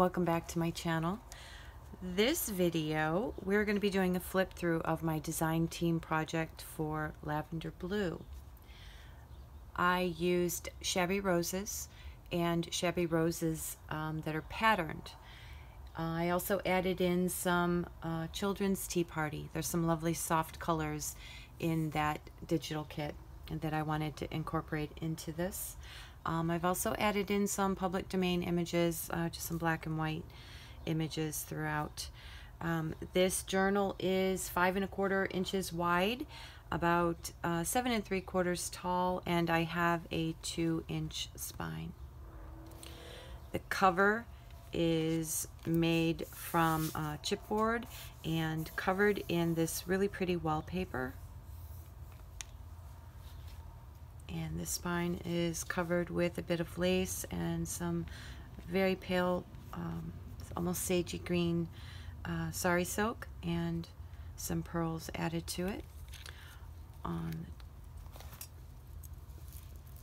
welcome back to my channel. This video we're going to be doing a flip through of my design team project for Lavender Blu. I used Shabby Roses and Shabby Roses um, that are patterned. Uh, I also added in some uh, Children's Tea Party. There's some lovely soft colors in that digital kit that I wanted to incorporate into this. Um, I've also added in some public domain images, uh, just some black and white images throughout. Um, this journal is five and a quarter inches wide, about uh, seven and three quarters tall, and I have a two inch spine. The cover is made from uh, chipboard and covered in this really pretty wallpaper. And the spine is covered with a bit of lace and some very pale um, almost sagey green uh, sari silk and some pearls added to it. On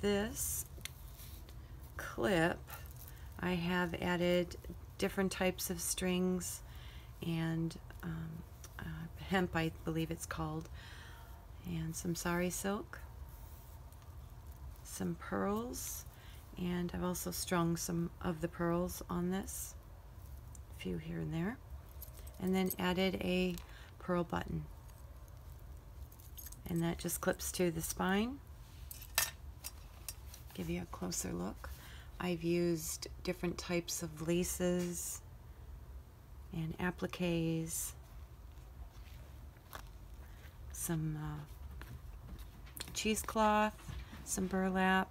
this clip I have added different types of strings and um, uh, hemp I believe it's called and some sari silk some pearls and I've also strung some of the pearls on this a few here and there and then added a pearl button. And that just clips to the spine. Give you a closer look. I've used different types of laces and appliques some uh, cheesecloth some burlap,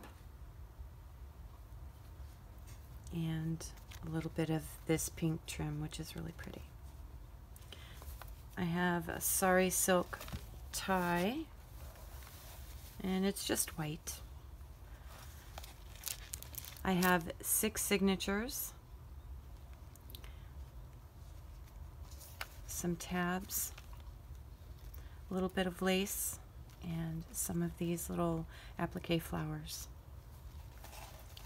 and a little bit of this pink trim, which is really pretty. I have a sari silk tie, and it's just white. I have six signatures, some tabs, a little bit of lace, and some of these little applique flowers.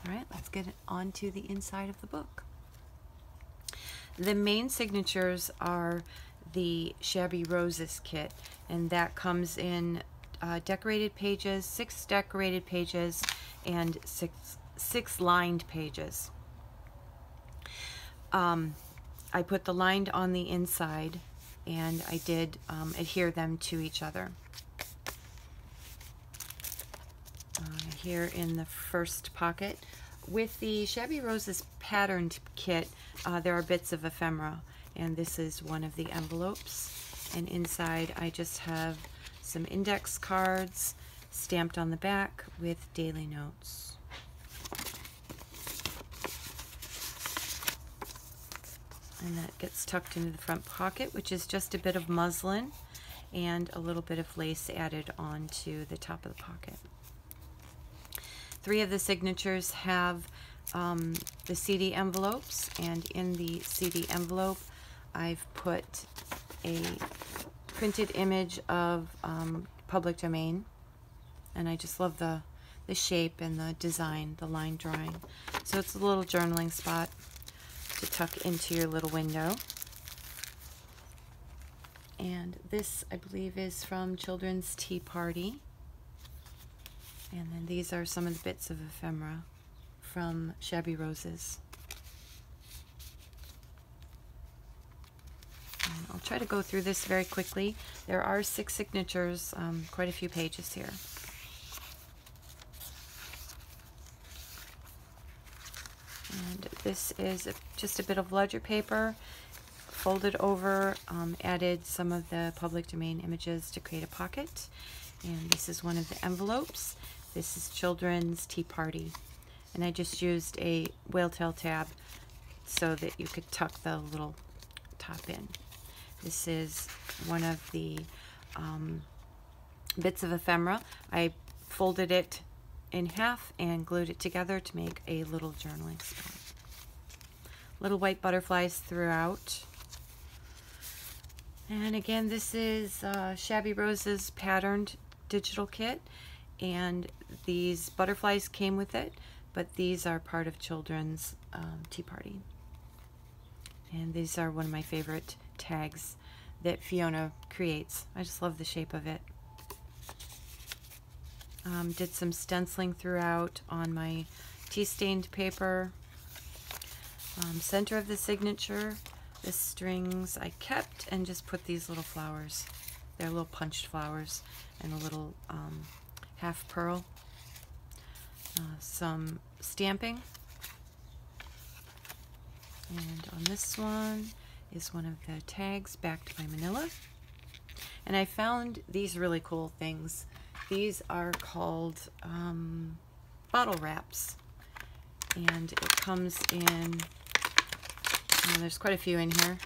All right, let's get on to the inside of the book. The main signatures are the Shabby Roses kit, and that comes in uh, decorated pages, six decorated pages, and six, six lined pages. Um, I put the lined on the inside, and I did um, adhere them to each other. Here in the first pocket. With the Shabby Roses patterned kit, uh, there are bits of ephemera, and this is one of the envelopes. And inside I just have some index cards stamped on the back with daily notes. And that gets tucked into the front pocket, which is just a bit of muslin and a little bit of lace added onto the top of the pocket. Three of the signatures have um, the CD envelopes, and in the CD envelope, I've put a printed image of um, public domain, and I just love the, the shape and the design, the line drawing. So it's a little journaling spot to tuck into your little window. And this, I believe, is from Children's Tea Party. And then these are some of the bits of ephemera from Shabby Roses. And I'll try to go through this very quickly. There are six signatures, um, quite a few pages here. And this is just a bit of ledger paper folded over, um, added some of the public domain images to create a pocket. And this is one of the envelopes. This is Children's Tea Party. And I just used a whale tail tab so that you could tuck the little top in. This is one of the um, bits of ephemera. I folded it in half and glued it together to make a little journaling spot. Little white butterflies throughout. And again, this is uh, Shabby Roses patterned digital kit and these butterflies came with it, but these are part of children's um, tea party. And these are one of my favorite tags that Fiona creates. I just love the shape of it. Um, did some stenciling throughout on my tea stained paper. Um, center of the signature, the strings I kept and just put these little flowers. They're little punched flowers and a little um, half pearl. Uh, some stamping. And on this one is one of the tags backed by Manila. And I found these really cool things. These are called um, bottle wraps. And it comes in, oh, there's quite a few in here.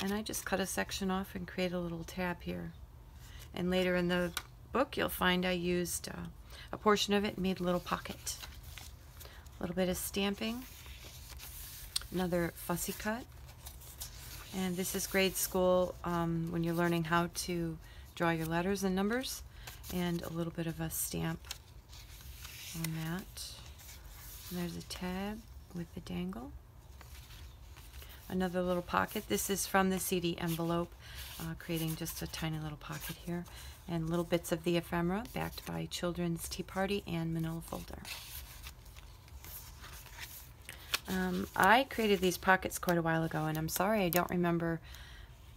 And I just cut a section off and create a little tab here. And later in the book, you'll find I used uh, a portion of it made a little pocket. A little bit of stamping. Another fussy cut. And this is grade school um, when you're learning how to draw your letters and numbers. And a little bit of a stamp on that. And there's a tab with the dangle. Another little pocket. This is from the CD envelope, uh, creating just a tiny little pocket here. And little bits of the ephemera backed by Children's Tea Party and Manila Folder. Um, I created these pockets quite a while ago, and I'm sorry I don't remember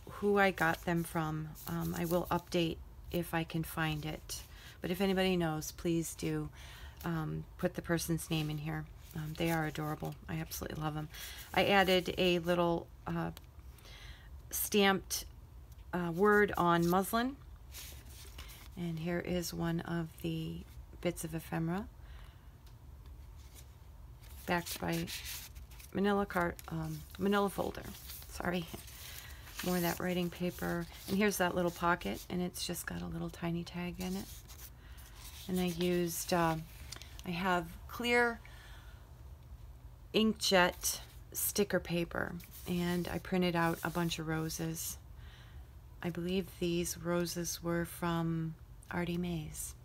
who I got them from. Um, I will update if I can find it. But if anybody knows, please do um, put the person's name in here. Um, they are adorable. I absolutely love them. I added a little uh, stamped uh, word on muslin. And here is one of the bits of ephemera backed by manila card, um, manila folder. Sorry. More of that writing paper. And here's that little pocket, and it's just got a little tiny tag in it. And I used, uh, I have clear inkjet sticker paper, and I printed out a bunch of roses. I believe these roses were from Artie Mays.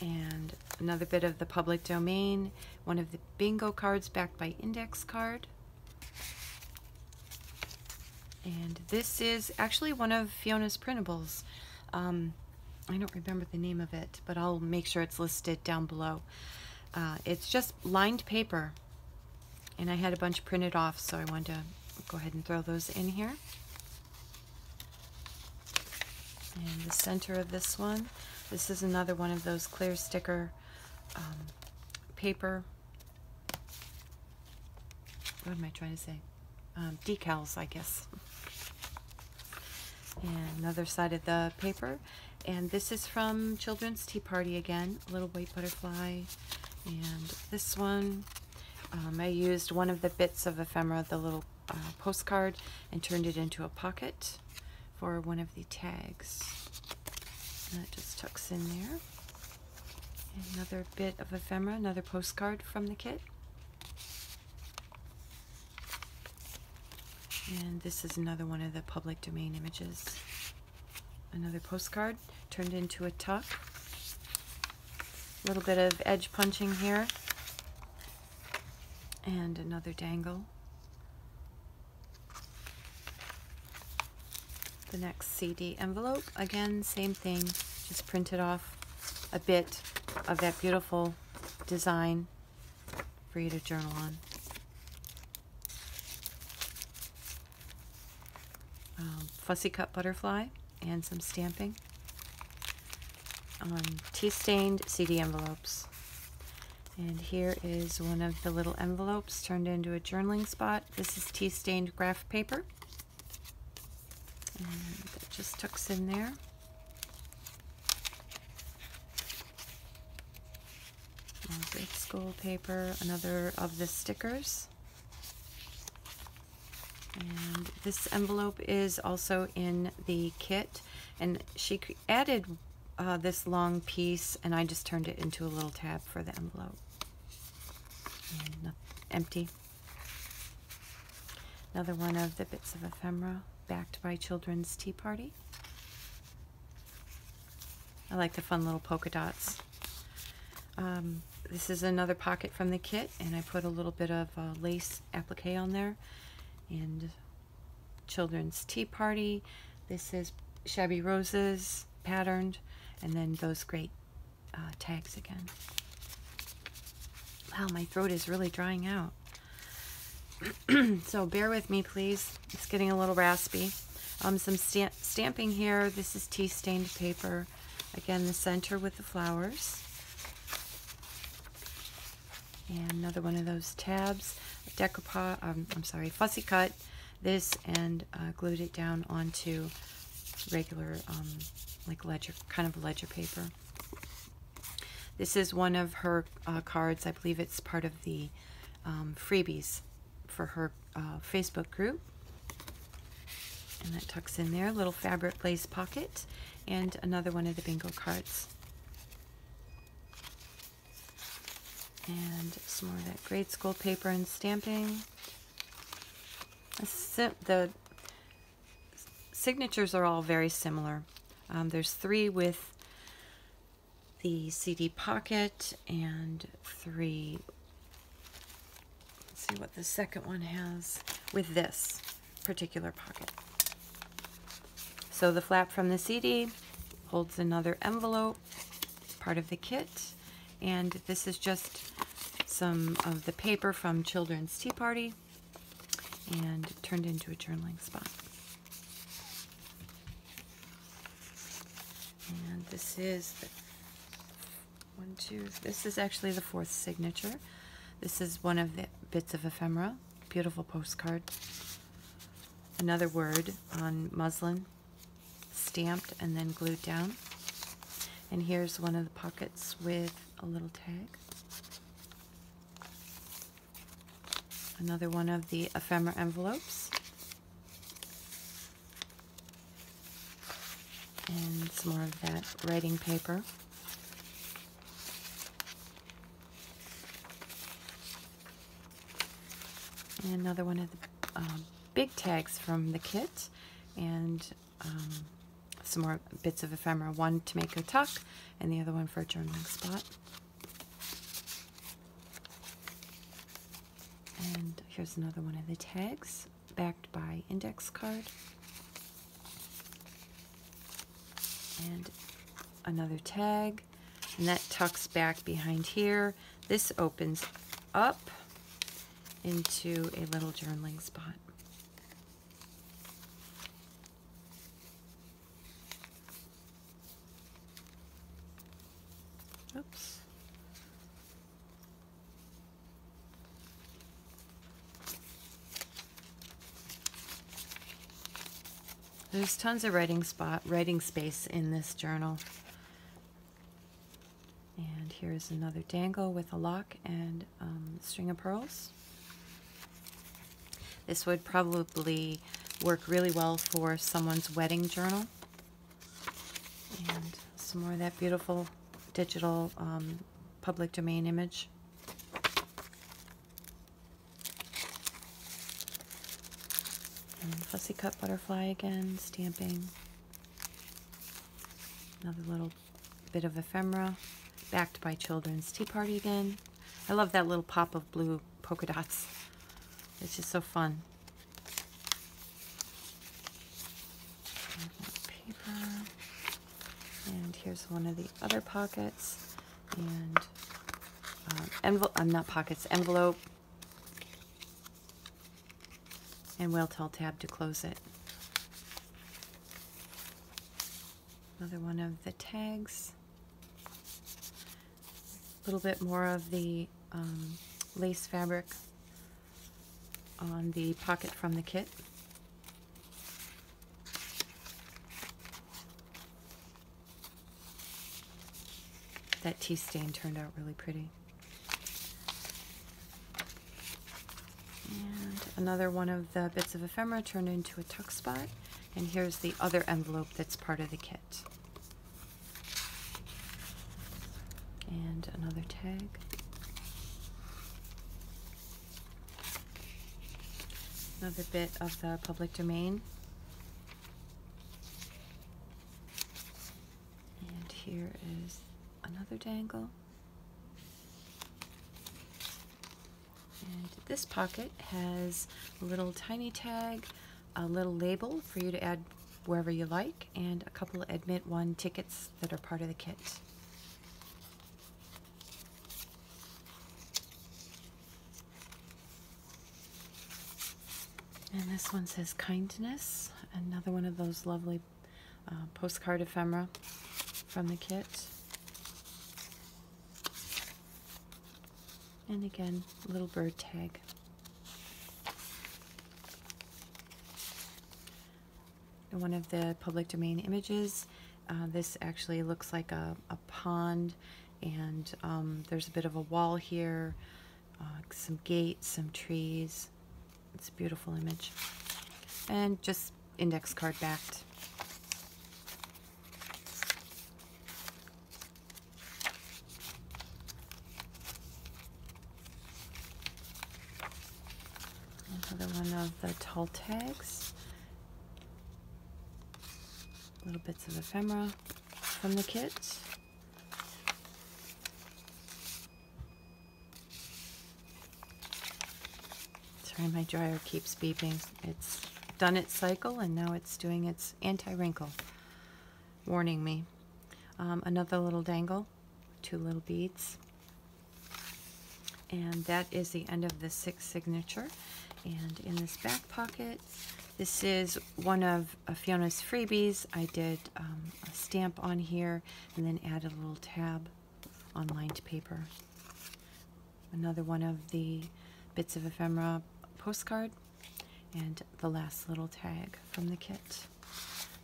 And another bit of the public domain, one of the bingo cards backed by index card. And this is actually one of Fiona's printables. Um, I don't remember the name of it, but I'll make sure it's listed down below. Uh, it's just lined paper, and I had a bunch printed off, so I wanted to go ahead and throw those in here. And the center of this one, this is another one of those clear sticker um, paper. What am I trying to say? Um, decals, I guess. And another side of the paper. And this is from Children's Tea Party again, a little white butterfly. And this one, um, I used one of the bits of ephemera, the little postcard, and turned it into a pocket for one of the tags. And that just tucks in there. Another bit of ephemera, another postcard from the kit. And this is another one of the public domain images. Another postcard turned into a tuck. A little bit of edge punching here. And another dangle. The next CD envelope, again, same thing, just printed off a bit of that beautiful design for you to journal on. um, fussy cut butterfly and some stamping on tea stained CD envelopes. And here is one of the little envelopes turned into a journaling spot. This is tea stained graph paper. And it just tucks in there. School paper, another of the stickers. And this envelope is also in the kit. And she added uh, this long piece, and I just turned it into a little tab for the envelope. And empty. Another one of the bits of ephemera backed by Children's Tea Party. I like the fun little polka dots. Um, this is another pocket from the kit, and I put a little bit of uh, lace applique on there. And Children's Tea Party. This is Shabby Roses patterned, and then those great uh, tags again. Wow, my throat is really drying out. so bear with me, please. It's getting a little raspy. Um, some stamp stamping here. This is tea stained paper. Again, the center with the flowers. And another one of those tabs. Decoupage, um, I'm sorry, fussy cut this and uh, glued it down onto regular, um, like ledger, kind of ledger paper. This is one of her uh, cards. I believe it's part of the um, freebies for her uh, Facebook group. And that tucks in there, a little fabric lace pocket, and another one of the bingo cards. And some more of that grade school paper and stamping. The signatures are all very similar. Um, there's three with the CD pocket and three see what the second one has with this particular pocket. So the flap from the CD holds another envelope, part of the kit, and this is just some of the paper from Children's Tea Party and turned into a journaling spot. And this is the one, two, this is actually the fourth signature. This is one of the bits of ephemera. Beautiful postcard. Another word on muslin, stamped and then glued down. And here's one of the pockets with a little tag. Another one of the ephemera envelopes. And some more of that writing paper. Another one of the uh, big tags from the kit. And um, some more bits of ephemera. One to make a tuck, and the other one for a journaling spot. And here's another one of the tags, backed by index card. And another tag, and that tucks back behind here. This opens up into a little journaling spot. Oops. There's tons of writing spot, writing space in this journal. And here's another dangle with a lock and um, string of pearls. This would probably work really well for someone's wedding journal. And some more of that beautiful digital um, public domain image. And fussy cut butterfly again, stamping. Another little bit of ephemera, backed by Children's Tea Party again. I love that little pop of blue polka dots. It's just so fun. Paper. And here's one of the other pockets. And um, envelope, I'm not pockets, envelope. And whale tail tab to close it. Another one of the tags. A little bit more of the um, lace fabric on the pocket from the kit. That tea stain turned out really pretty. And another one of the bits of ephemera turned into a tuck spot. And here's the other envelope that's part of the kit. And another tag. Another bit of the public domain. And here is another dangle. And this pocket has a little tiny tag, a little label for you to add wherever you like, and a couple of Admit One tickets that are part of the kit. This one says kindness, another one of those lovely uh, postcard ephemera from the kit. And again, little bird tag. One of the public domain images. Uh, this actually looks like a, a pond, and um, there's a bit of a wall here, uh, some gates, some trees. It's a beautiful image. And just index card backed. Another one of the tall tags. Little bits of ephemera from the kit. Sorry, my dryer keeps beeping. It's done its cycle and now it's doing its anti-wrinkle, warning me. Um, another little dangle, two little beads. And that is the end of the sixth signature. And in this back pocket, this is one of Fiona's freebies. I did um, a stamp on here and then added a little tab on lined paper. Another one of the bits of ephemera postcard and the last little tag from the kit.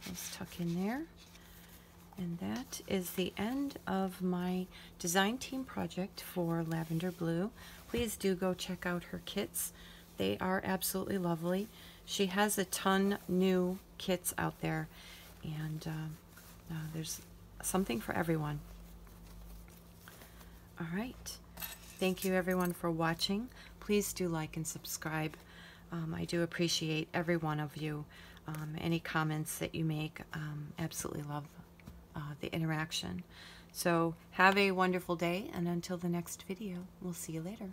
Let's tuck in there. And that is the end of my design team project for Lavender Blu. Please do go check out her kits. They are absolutely lovely. She has a ton new kits out there and uh, uh, there's something for everyone. All right. Thank you everyone for watching. Please do like and subscribe. Um, I do appreciate every one of you. Um, any comments that you make, um, absolutely love uh, the interaction. So have a wonderful day, and until the next video, we'll see you later.